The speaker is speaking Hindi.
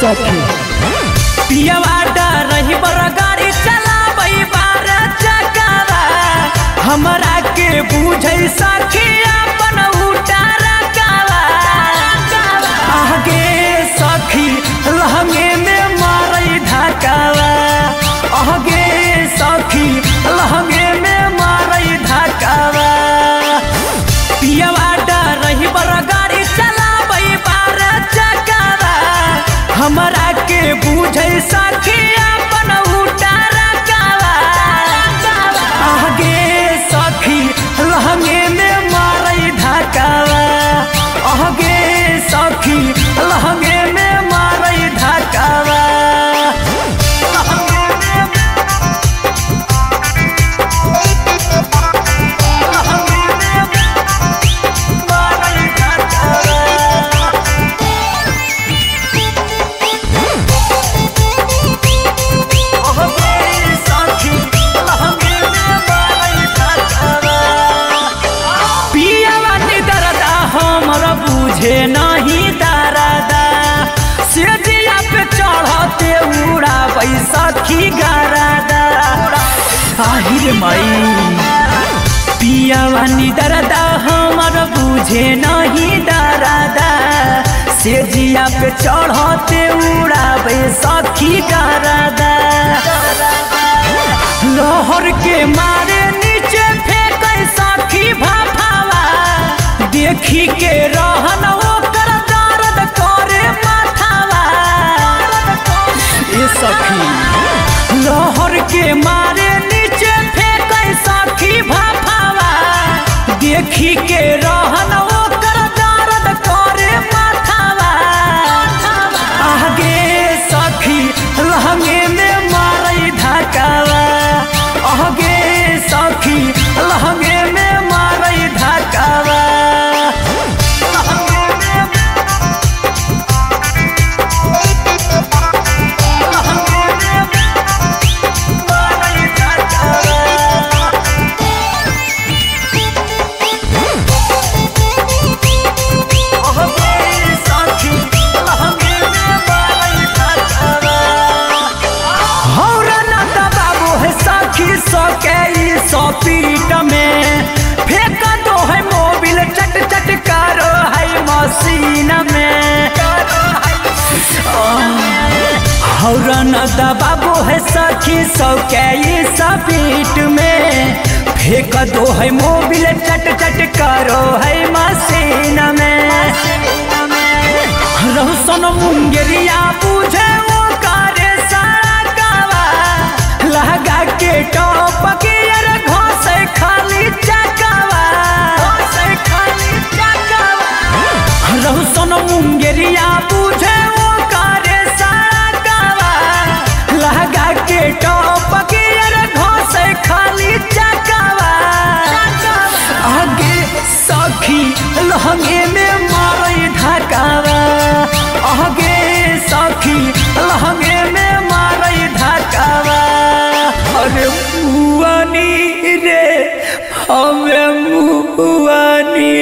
सखी। पियवा हमरा के बुझे सखी हमर बुझे नहीं दरदा सिरजिया पे चढ़ते उड़ा बैसखी गरदा आहिर मई पियावा निदरदा हमर बुझे नहीं दरदा सिरजिया पे चढ़ते उड़ा बैसखी गरदा लोहर के मारे देखी के रहन ओकर दर्द करे ए सखी लोहर के मारे नीचे फेंकै सखी भाफावा। देखी के रहन ओकर दर्द करे माथावा। आगे सखी लहंगे में मारै धकावा आगे सखी हौरन दबाबो है सखी सौ के सपीट में। फेंक दो है मोबिल चट चट करो है मशीन में। रोशन मुंगेरिया अरे मुआनी रे हमें मुआनी